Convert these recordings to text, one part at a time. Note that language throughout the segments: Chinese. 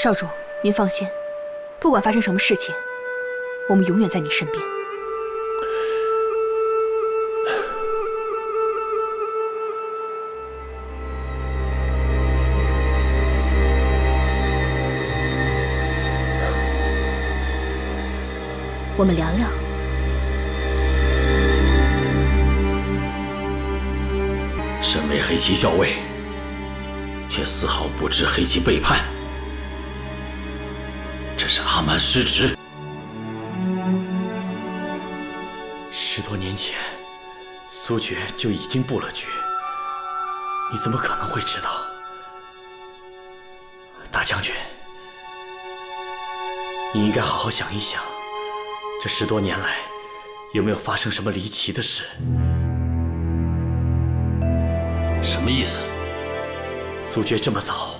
少主，您放心，不管发生什么事情，我们永远在你身边。我们聊聊。身为黑旗校尉，却丝毫不知黑旗背叛，这是阿蛮失职。十多年前，苏决就已经布了局，你怎么可能会知道？大将军，你应该好好想一想。这十多年来，有没有发生什么离奇的事？什么意思？苏决这么早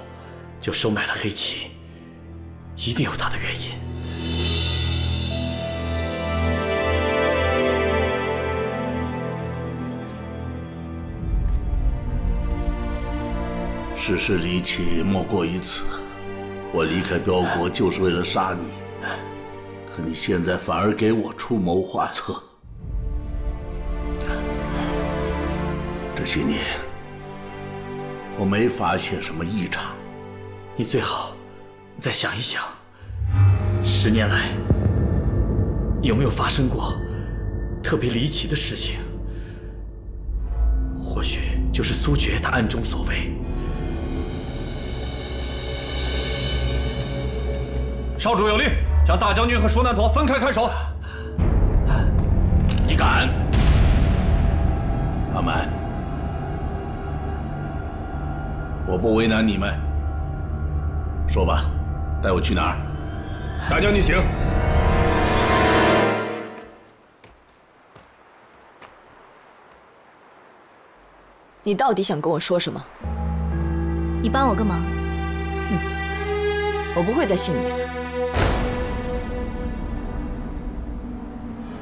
就收买了黑旗，一定有他的原因。世事离奇，莫过于此。我离开镖国就是为了杀你。可你现在反而给我出谋划策，这些年我没发现什么异常，你最好再想一想，十年来有没有发生过特别离奇的事情？或许就是苏决他暗中所为。少主有令。将大将军和舒难陀分开看守。你敢？阿蛮，我不为难你们。说吧，带我去哪儿？大将军请。你到底想跟我说什么？你帮我个忙。哼，我不会再信你了。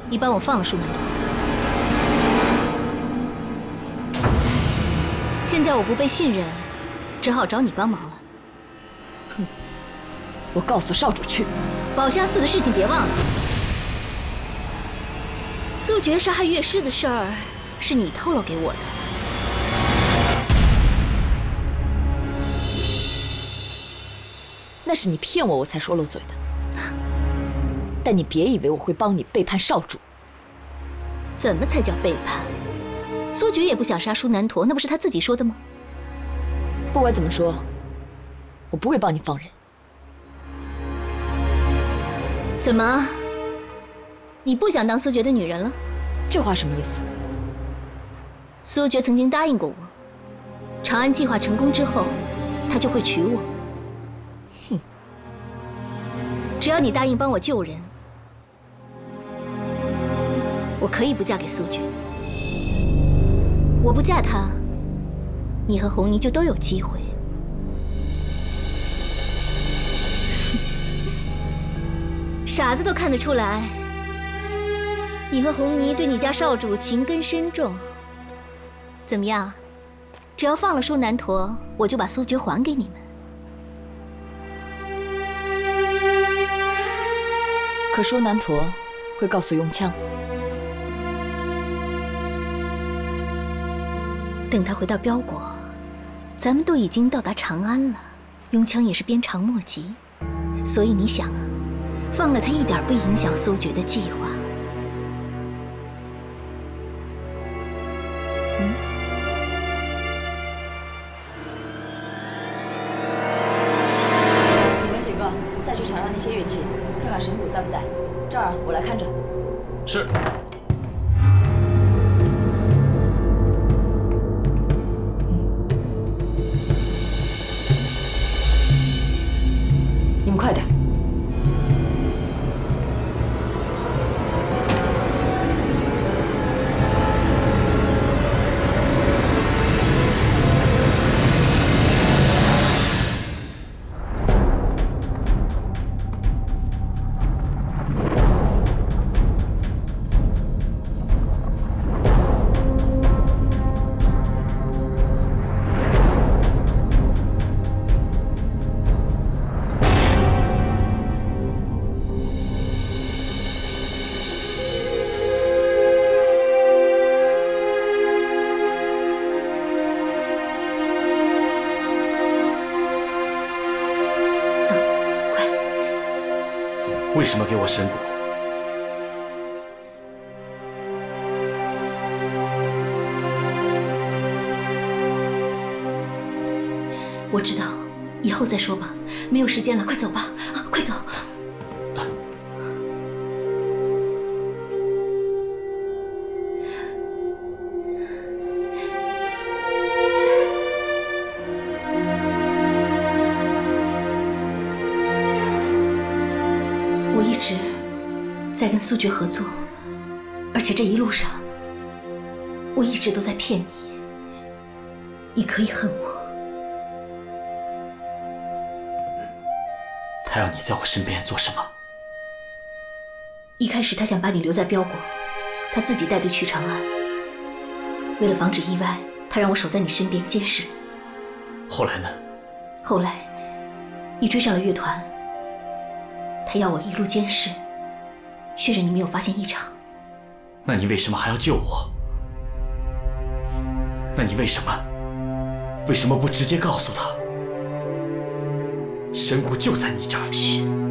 你帮我放了舒南陀，现在我不被信任，只好找你帮忙了。哼！我告诉少主去，宝虾寺的事情别忘了。苏决杀害乐师的事儿，是你透露给我的。那是你骗我，我才说漏嘴的。但你别以为我会帮你背叛少主。怎么才叫背叛？苏决也不想杀舒南陀，那不是他自己说的吗？不管怎么说，我不会帮你放人。怎么？你不想当苏决的女人了？这话什么意思？苏决曾经答应过我，长安计划成功之后，他就会娶我。哼！只要你答应帮我救人。我可以不嫁给苏决，我不嫁他，你和红泥就都有机会。傻子都看得出来，你和红泥对你家少主情根深重。怎么样？只要放了舒南陀，我就把苏决还给你们。可舒南陀会告诉雍羌。等他回到镖国，咱们都已经到达长安了，雍羌也是鞭长莫及，所以你想啊，放了他一点不影响苏决的计划。为什么给我神骨？我知道，以后再说吧，没有时间了，快走吧，啊，快走！苏决合作，而且这一路上，我一直都在骗你。你可以恨我。他让你在我身边做什么？一开始他想把你留在标国，他自己带队去长安。为了防止意外，他让我守在你身边监视你。后来呢？后来，你追上了乐团，他要我一路监视，确认你没有发现异常。那你为什么还要救我？那你为什么？为什么不直接告诉他？神谷就在你这儿。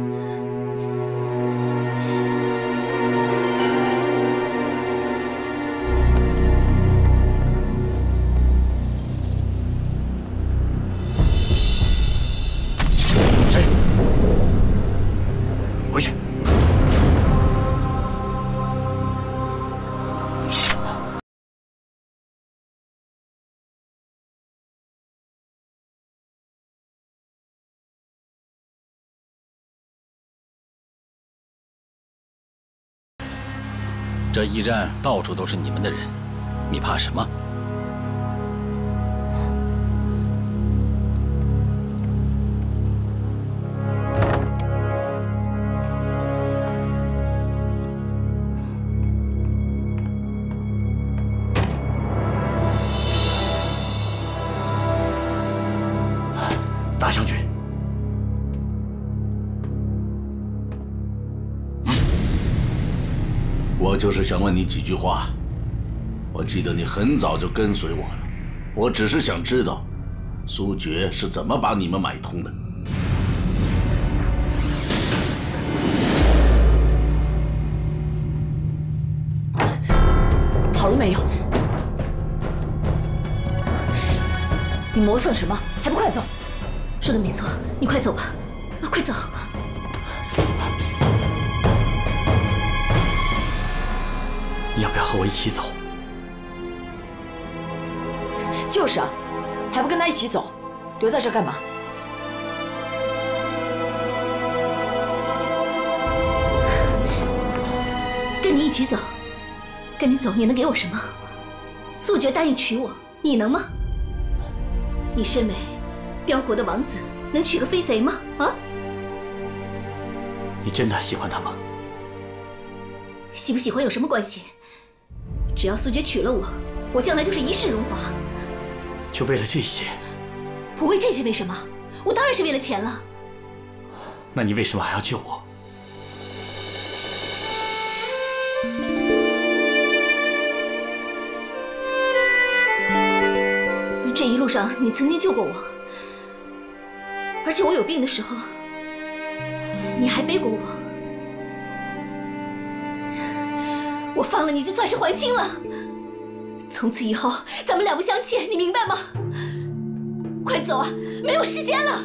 这驿站到处都是你们的人，你怕什么？想问你几句话。我记得你很早就跟随我了，我只是想知道，苏决是怎么把你们买通的。跑了没有？你磨蹭什么？还不快走！说的没错，你快走吧，啊，快走！你要不要和我一起走？就是啊，还不跟他一起走，留在这儿干嘛？跟你一起走，跟你走，你能给我什么？素爵答应娶我，你能吗？你身为雕国的王子，能娶个飞贼吗？啊？你真的喜欢他吗？喜不喜欢有什么关系？只要苏决娶了我，我将来就是一世荣华。就为了这些？不为这些，为什么？我当然是为了钱了。那你为什么还要救我？这一路上你曾经救过我，而且我有病的时候，你还背过我。放了你就算是还清了。从此以后，咱们两不相欠，你明白吗？快走啊，没有时间了！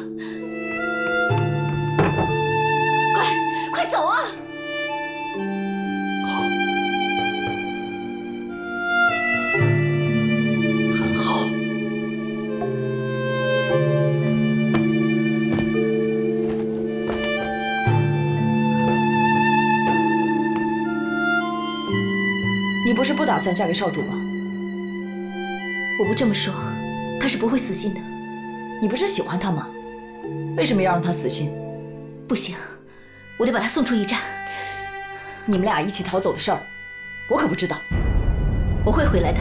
打算嫁给少主吗？我不这么说，他是不会死心的。你不是喜欢他吗？为什么要让他死心？不行，我得把他送出驿站。你们俩一起逃走的事儿，我可不知道。我会回来的。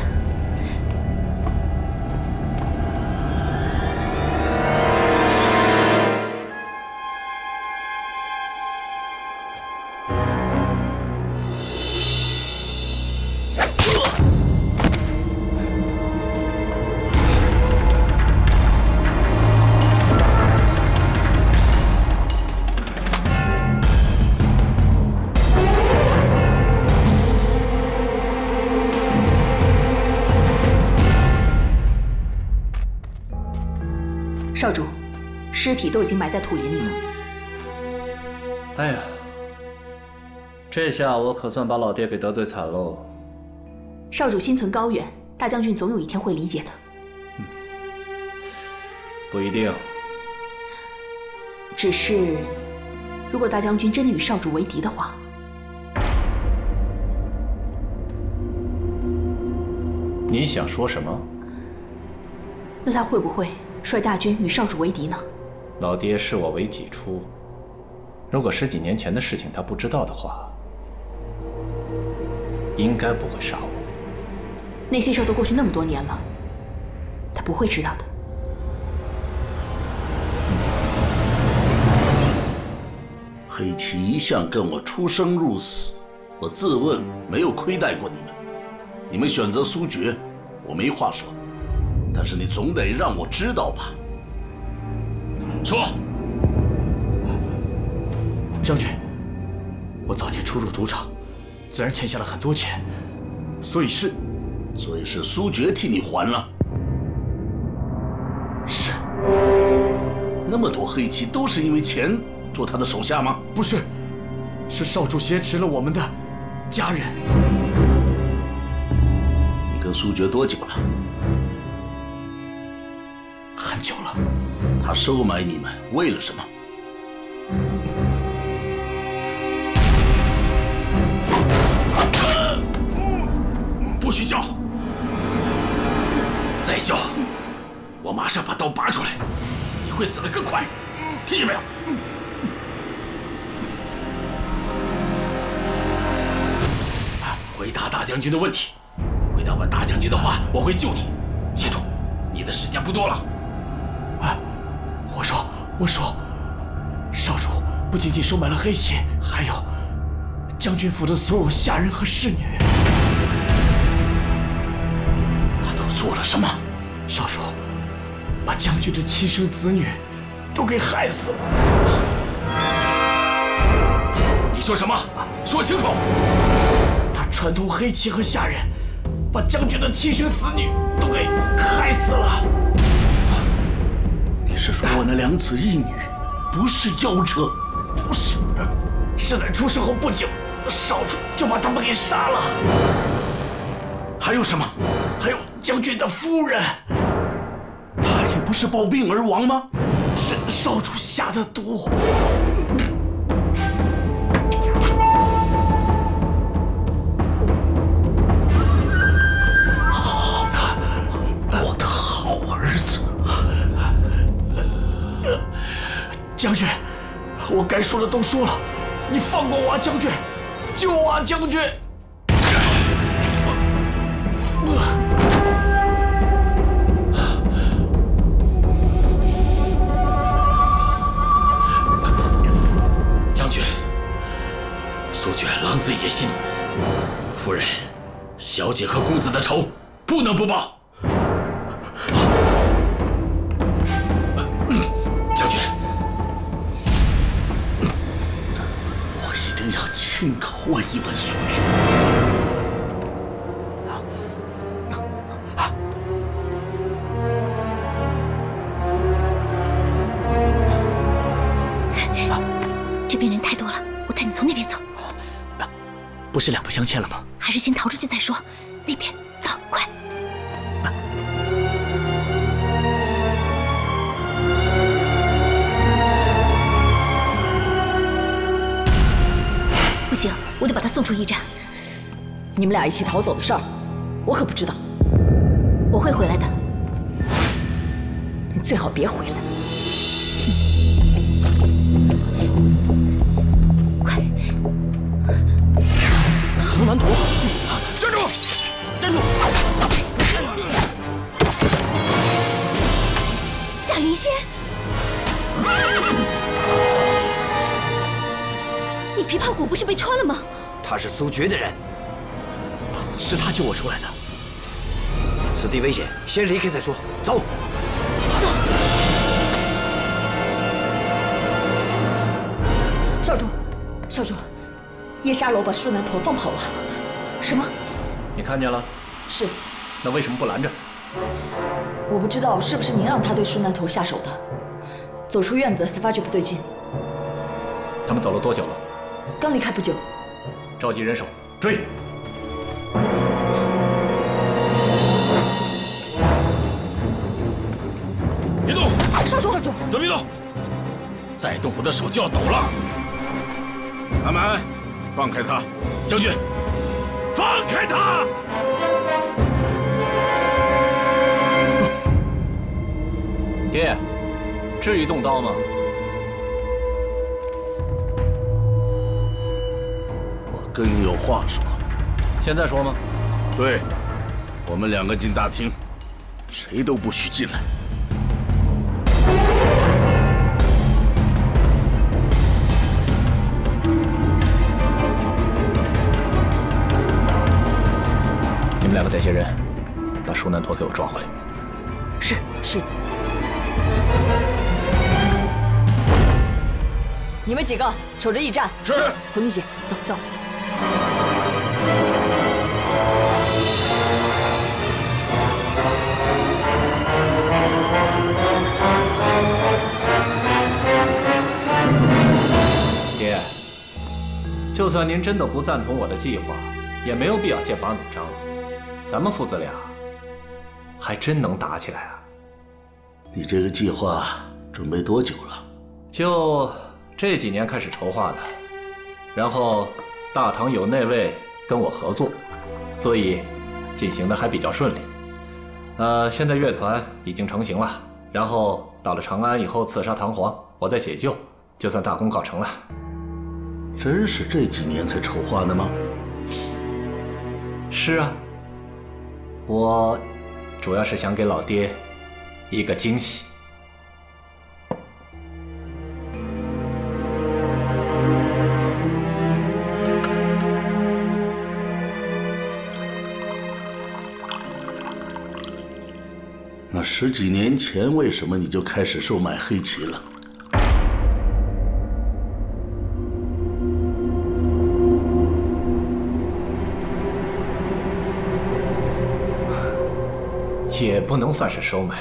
少主，尸体都已经埋在土林里了。哎呀，这下我可算把老爹给得罪惨喽。少主心存高远，大将军总有一天会理解的。嗯不一定。只是，如果大将军真的与少主为敌的话，你想说什么？那他会不会率大军与少主为敌呢？老爹视我为己出。如果十几年前的事情他不知道的话，应该不会杀我。那些事都过去那么多年了，他不会知道的。黑旗一向跟我出生入死，我自问没有亏待过你们。你们选择苏决，我没话说，但是你总得让我知道吧？说，将军，我早年出入赌场，自然欠下了很多钱，所以是，所以是苏决替你还了。是，那么多黑棋都是因为钱。做他的手下吗？不是，是少主挟持了我们的家人。你跟苏决多久了？他收买你们为了什么？不许叫！再叫，我马上把刀拔出来，你会死得更快。听见没有？回答大将军的问题，回答完大将军的话，我会救你。记住，你的时间不多了。我说，少主不仅仅收买了黑骑，还有将军府的所有下人和侍女。他都做了什么？少主把将军的亲生子女都给害死了。你说什么？说清楚。他串通黑骑和下人，把将军的亲生子女都给我那两子一女不是妖车？不是，是在出事后不久，少主就把他们给杀了。还有什么？还有将军的夫人，她也不是暴病而亡吗？是少主下的毒。将军，我该说的都说了，你放过我啊，将军！救我啊，将军！将军，苏决狼子野心，夫人、小姐和公子的仇不能不报。亲口我一问苏决。这边人太多了，我带你从那边走。不是两不相欠了吗？还是先逃出去再说。那边。我得把他送出驿站。你们俩一起逃走的事儿，我可不知道。我会回来的。你最好别回来。快！龙南图，琵琶骨不是被穿了吗？他是苏决的人，是他救我出来的。此地危险，先离开再说。走，走。少主，少主，夜沙楼把舒南陀放跑了。什么？你看见了？是。那为什么不拦着？我不知道是不是您让他对舒南陀下手的。走出院子才发觉不对劲。他们走了多久了？刚离开不久。召集人手追！别动！少主，少主，都别动！再动，我的手就要抖了。阿满，放开他！将军，放开他！爹，至于动刀吗？跟你有话说。现在说吗？对，我们两个进大厅，谁都不许进来。你们两个带些人，把舒南陀给我抓回来。是是。你们几个守着驿站。是。红衣姐，走走。就算您真的不赞同我的计划，也没有必要剑拔弩张。咱们父子俩还真能打起来啊！你这个计划准备多久了？就这几年开始筹划的，然后大唐有内卫跟我合作，所以进行的还比较顺利。呃，现在乐团已经成型了，然后到了长安以后刺杀唐皇，我再解救，就算大功告成了。真是这几年才筹划的吗？是啊。我主要是想给老爹一个惊喜。那十几年前，为什么你就开始售卖黑棋了？也不能算是收买，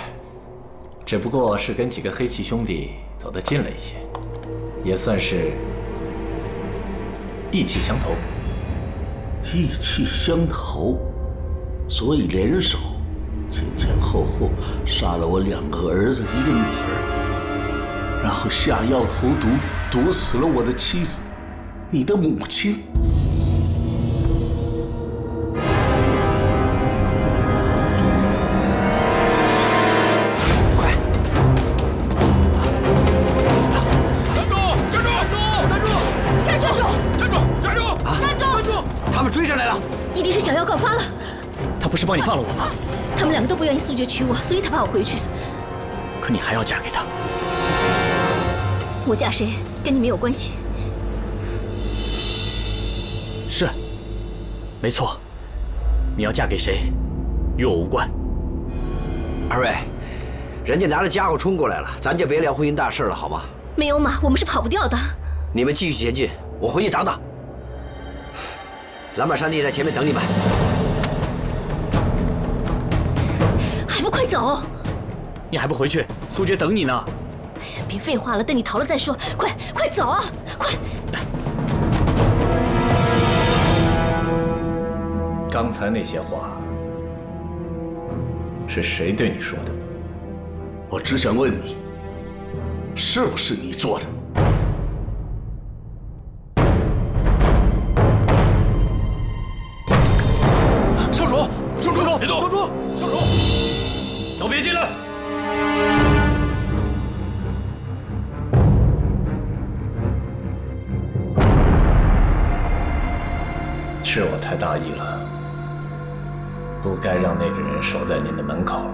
只不过是跟几个黑旗兄弟走得近了一些，也算是意气相投。意气相投，所以联手，前前后后杀了我两个儿子一个女儿，然后下药投毒，毒死了我的妻子，你的母亲。决娶我，所以他怕我回去。可你还要嫁给他？我嫁谁跟你没有关系。是，没错。你要嫁给谁，与我无关。二位，人家拿着家伙冲过来了，咱就别聊婚姻大事了，好吗？没有马，我们是跑不掉的。你们继续前进，我回去挡挡。蓝马山弟在前面等你们。走！你还不回去？苏决等你呢。哎呀，别废话了，等你逃了再说。快，快走啊！快！刚才那些话是谁对你说的？我只想问你，是不是你做的？守在您的门口。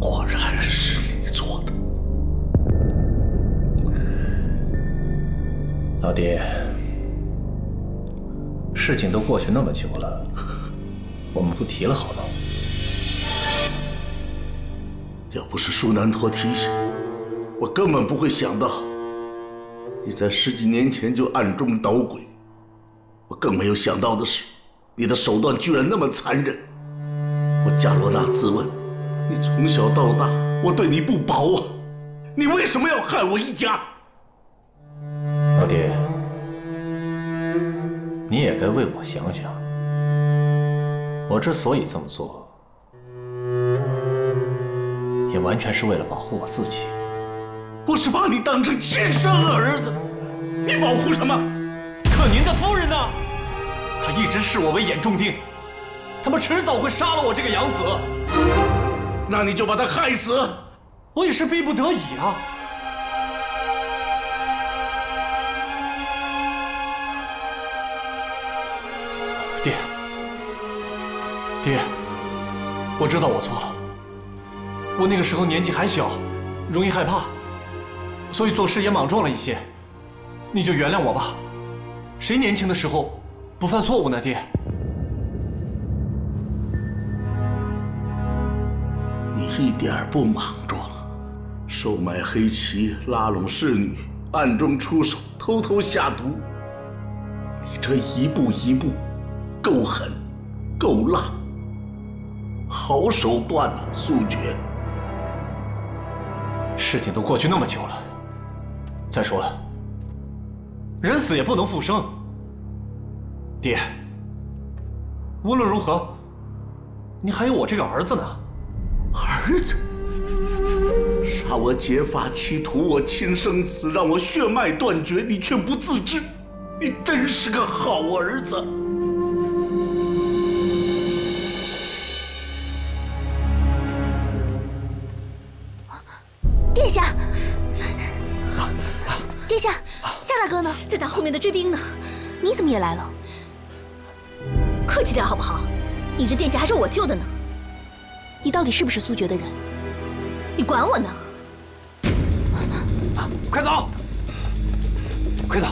果然是你做的，老爹。事情都过去那么久了。我们不提了，好吗。要不是舒南陀提醒，我根本不会想到你在十几年前就暗中捣鬼。我更没有想到的是，你的手段居然那么残忍！我贾罗娜自问，你从小到大，我对你不薄啊，你为什么要害我一家？老爹，你也该为我想想。我之所以这么做，也完全是为了保护我自己。我是把你当成亲生儿子，你保护什么？可您的夫人一直视我为眼中钉，他们迟早会杀了我这个养子。那你就把他害死。我也是逼不得已啊。爹，爹，我知道我错了。我那个时候年纪还小，容易害怕，所以做事也莽撞了一些。你就原谅我吧。谁年轻的时候不犯错误呢，爹？你一点不莽撞，收买黑旗，拉拢侍女，暗中出手，偷偷下毒。你这一步一步。够狠，够辣，好手段呐，苏决。事情都过去那么久了，再说了，人死也不能复生。爹，无论如何，你还有我这个儿子呢。儿子，杀我结发妻，图我亲生子，让我血脉断绝，你却不自知，你真是个好儿子。殿下，殿下，夏大哥呢？在打后面的追兵呢。你怎么也来了？客气点好不好？你这殿下还是我救的呢。你到底是不是苏决的人？你管我呢？快走！快走！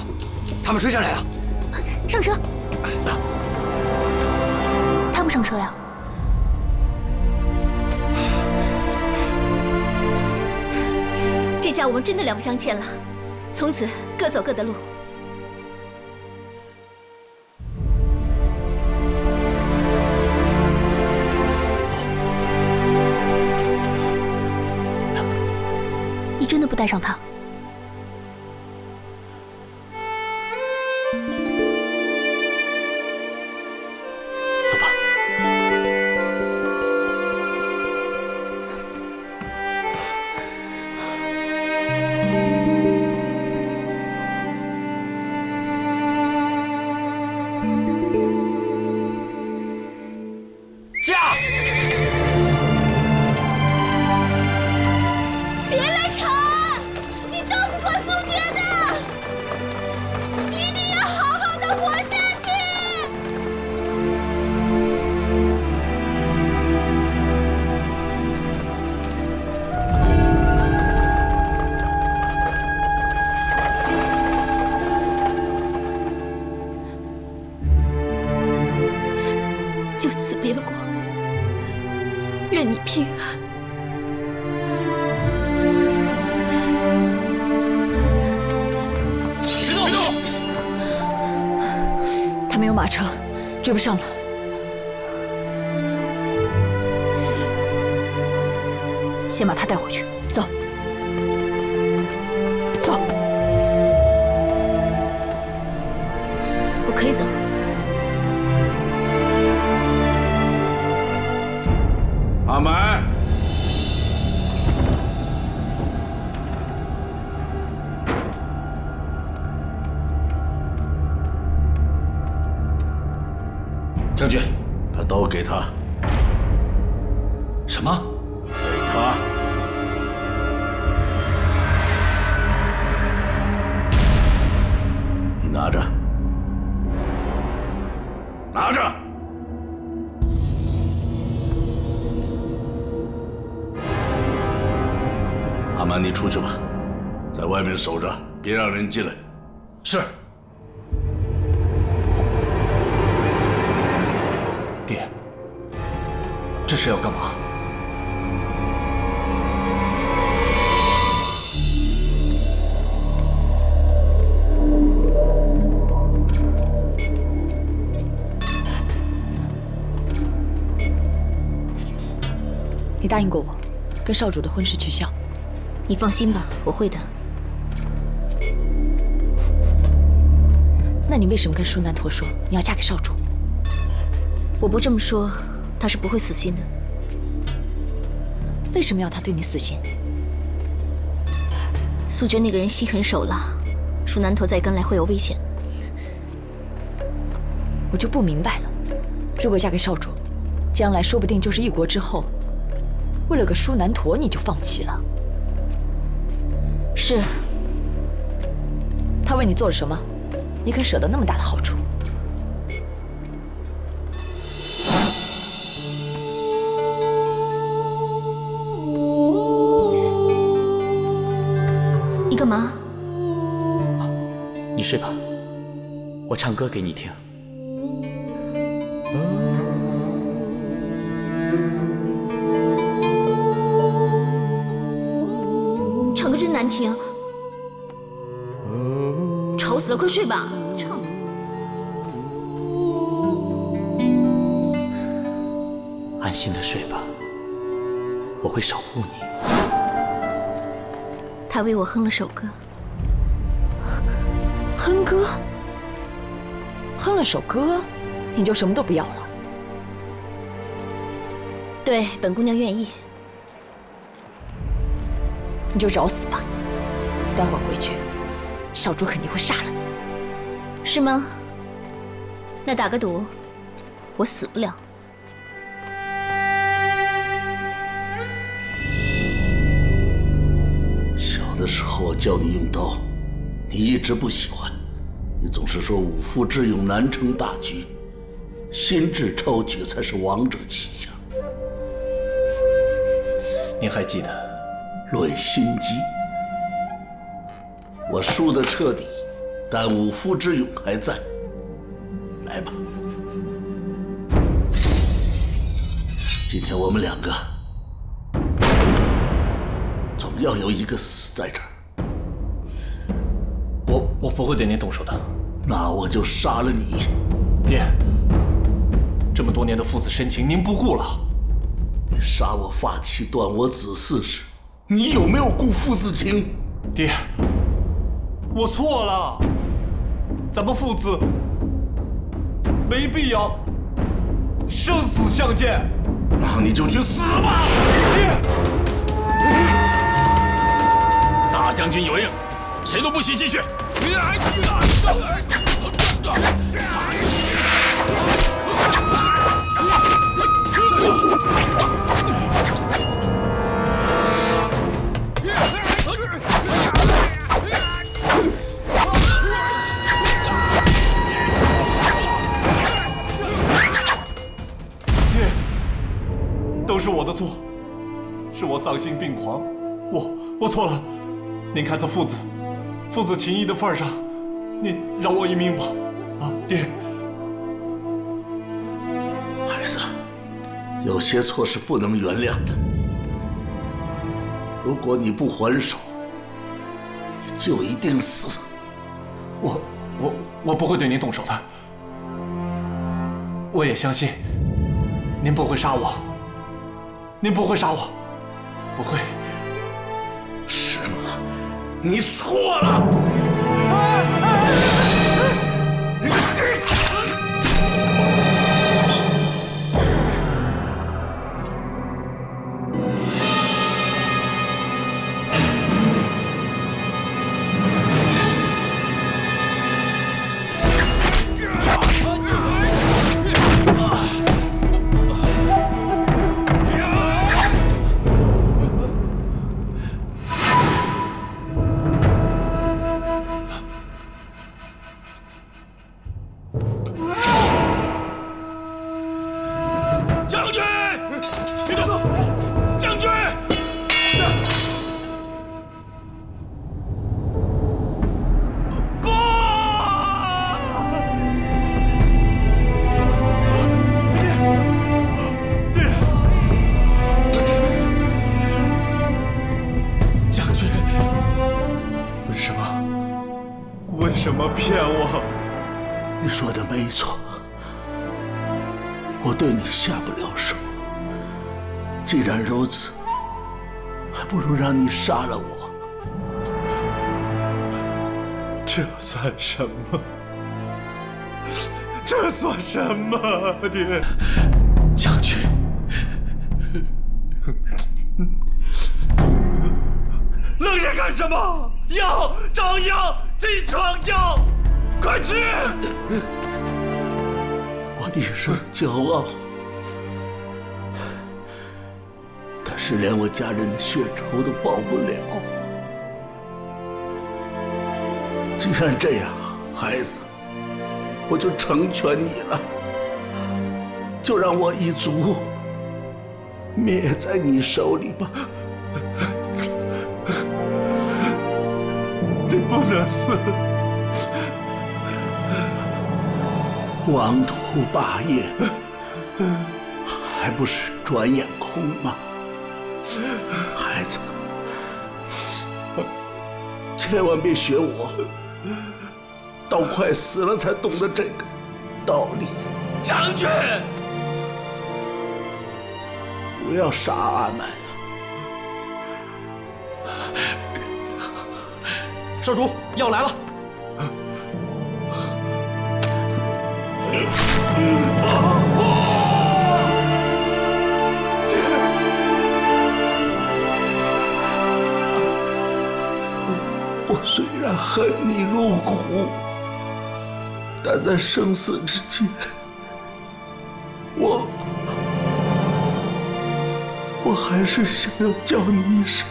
他们追上来了。上车。他不上车呀？这下我们真的两不相欠了，从此各走各的路。带上他？将军，把刀给他。什么？给他。你拿着，拿着。阿满，你出去吧，在外面守着，别让人进来。是。这是要干嘛？你答应过我跟少主的婚事取消。你放心吧我会的。那你为什么跟舒难陀说你要嫁给少主？我不这么说。他是不会死心的。为什么要他对你死心？素娟那个人心狠手辣，舒南陀再跟来会有危险。我就不明白了，如果嫁给少主，将来说不定就是一国之后。为了个舒南陀，你就放弃了？是。他为你做了什么？你肯舍得那么大的好处？你干嘛？你睡吧，我唱歌给你听。唱歌真难听。吵死了，快睡吧！唱。安心的睡吧，我会守护你。他为我哼了首歌。哼歌？哼了首歌，你就什么都不要了？对，本姑娘愿意。你就找死吧！待会回去。少主肯定会杀了你，是吗？那打个赌，我死不了。我教你用刀，你一直不喜欢，你总是说五夫之勇难成大局，心智超绝才是王者气象。你还记得？论心机。我输得彻底，但五夫之勇还在。来吧，今天我们两个总要有一个死在这儿。不会对您动手的。那我就杀了你，爹。这么多年的父子深情，您不顾了。你杀我发妻，断我子嗣时，你有没有顾父子情？爹。我错了，咱们父子没必要生死相见。那你就去死吧！爹，大将军有令，谁都不许进去。是我的错，是我丧心病狂，我我错了。您看这父子父子情谊的份上，你饶我一命吧，啊，爹。孩子，有些错是不能原谅的。如果你不还手，你就一定死。我我我不会对您动手的。我也相信您不会杀我。您不会杀我，不会，是吗？你错了。杀了我。这算什么？这算什么，爹？将军，愣着干什么？药，找药，金疮药，快去！我一生骄傲，是连我家人的血仇都报不了。既然这样，孩子，我就成全你了，就让我一族灭在你手里吧。你不能死！王土霸业，还不是转眼空吗？千万别学我，到快死了才懂得这个道理。将军，不要杀阿满。少主，药来了。我然恨你入骨，但在生死之间，我我还是想要叫你一声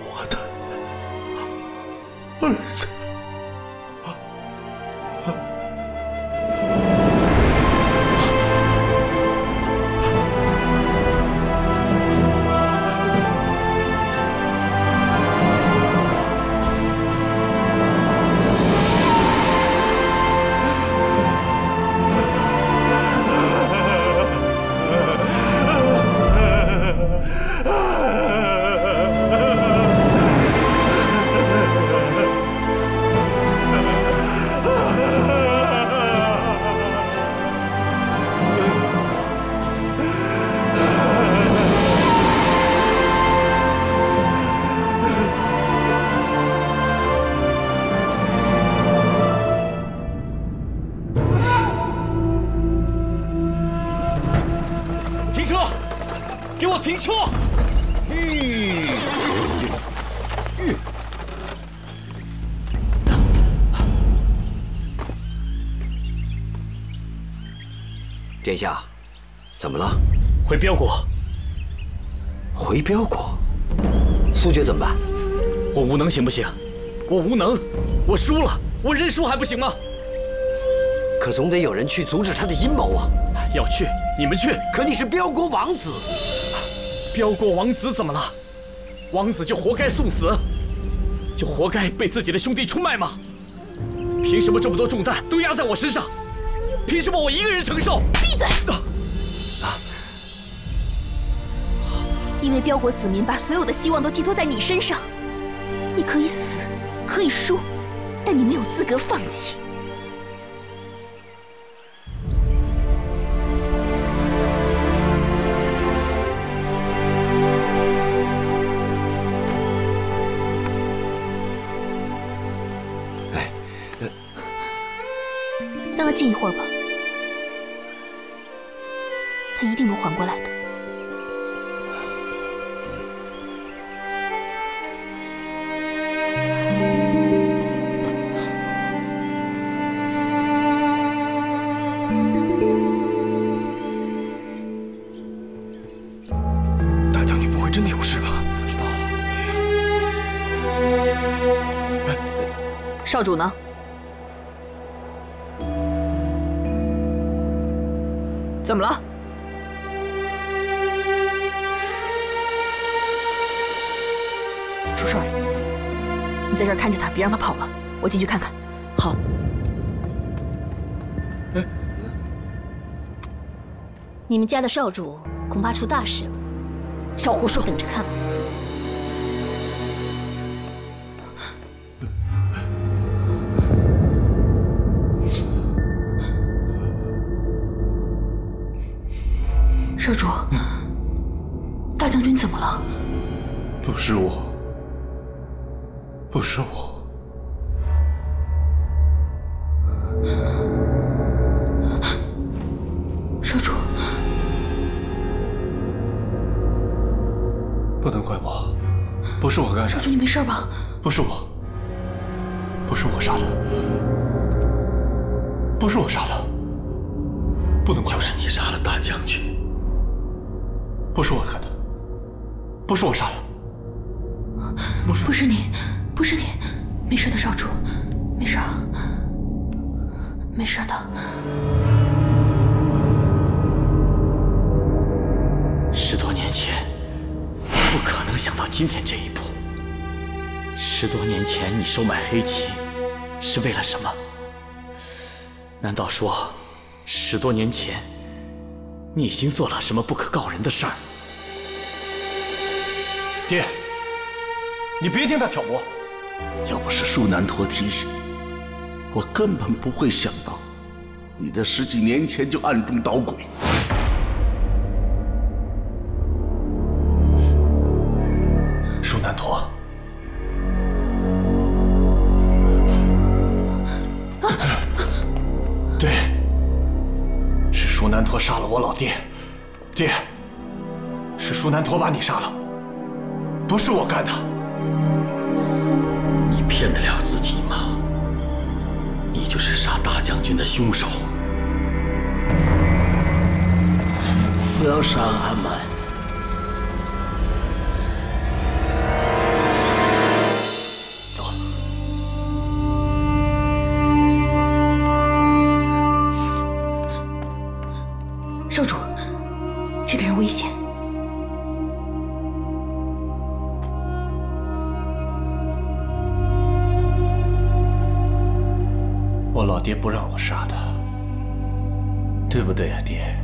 我的儿子。镖国，回镖国？苏决怎么办？我无能行不行？我无能，我输了，我认输还不行吗？可总得有人去阻止他的阴谋啊！要去，你们去。可你是镖国王子，镖国王子怎么了？王子就活该送死，就活该被自己的兄弟出卖吗？凭什么这么多重担都压在我身上？凭什么我一个人承受？闭嘴！因为镖国子民把所有的希望都寄托在你身上，你可以死，可以输，但你没有资格放弃。哎，让他静一会儿吧，他一定能缓过来的。少主呢？怎么了？出事儿了，你在这儿看着他，别让他跑了。我进去看看。好。你们家的少主恐怕出大事了，少胡说，等着看吧。是我，不是我。少主，不能怪我，不是我干的。少主，你没事吧？不是我，不是我杀的，不是我杀的，不能怪我。就是你杀了大将军，不是我干的，不是我杀的，不是不是你，不是你，没事的，少主，没事，没事的。十多年前，不可能想到今天这一步。十多年前你收买黑旗，是为了什么？难道说，十多年前，你已经做了什么不可告人的事儿？爹，你别听他挑拨。要不是舒南陀提醒，我根本不会想到，你在十几年前就暗中捣鬼。舒南陀，对，是舒南陀杀了我老爹，爹，是舒南陀把你杀了，不是我干的。骗得了自己吗？你就是杀大将军的凶手。不要杀阿满。我老爹不让我杀他，对不对啊、爹？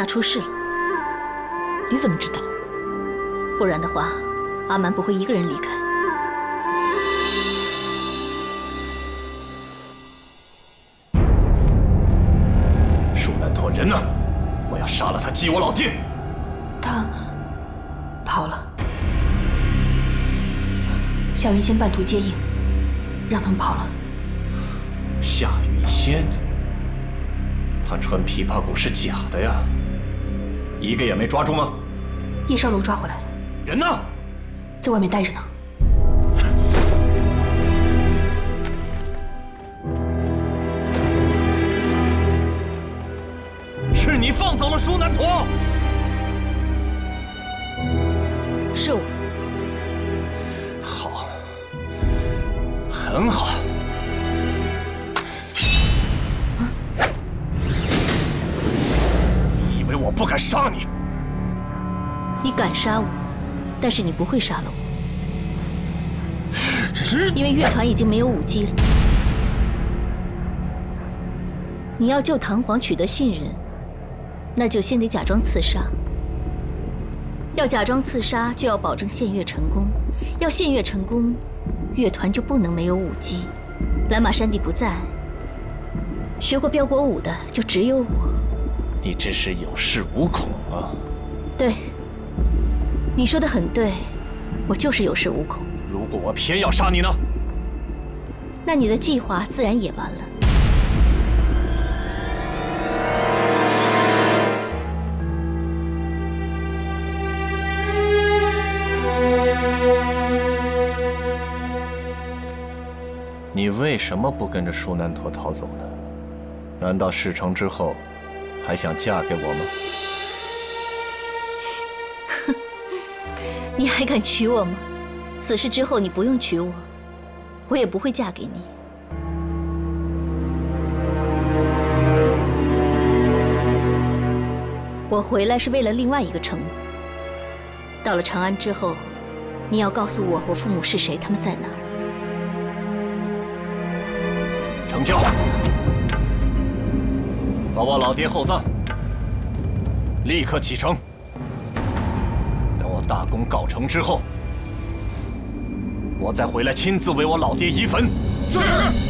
娜出事了，你怎么知道？不然的话，阿蛮不会一个人离开。舒南陀人呢？我要杀了他，祭我老爹。他跑了。夏云仙半途接应，让他们跑了。夏云仙，他穿琵琶骨是假的呀，一个也没抓住吗？叶少龙抓回来了，人呢？在外面待着呢。是你放走了舒南陀。是我。好，很好。不敢杀你？你敢杀我，但是你不会杀了我，因为乐团已经没有舞姬了。你要救唐皇取得信任，那就先得假装刺杀。要假装刺杀，就要保证献乐成功。要献乐成功，乐团就不能没有舞姬。蓝马山地不在，学过标国舞的就只有我。你真是有恃无恐啊。对。你说的很对，我就是有恃无恐。如果我偏要杀你呢？那你的计划自然也完了。你为什么不跟着舒南陀逃走呢？难道事成之后。还想嫁给我吗？你还敢娶我吗？此事之后你不用娶我，我也不会嫁给你。我回来是为了另外一个承诺。到了长安之后，你要告诉我我父母是谁，他们在哪儿。成交，把我老爹厚葬，立刻启程。等我大功告成之后，我再回来亲自为我老爹移坟。是。